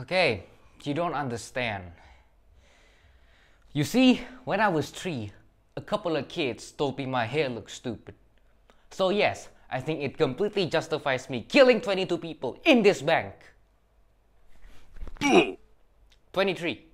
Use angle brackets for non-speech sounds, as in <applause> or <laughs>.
Okay, you don't understand. You see, when I was three, a couple of kids told me my hair looked stupid. So, yes, I think it completely justifies me killing 22 people in this bank. <laughs> 23.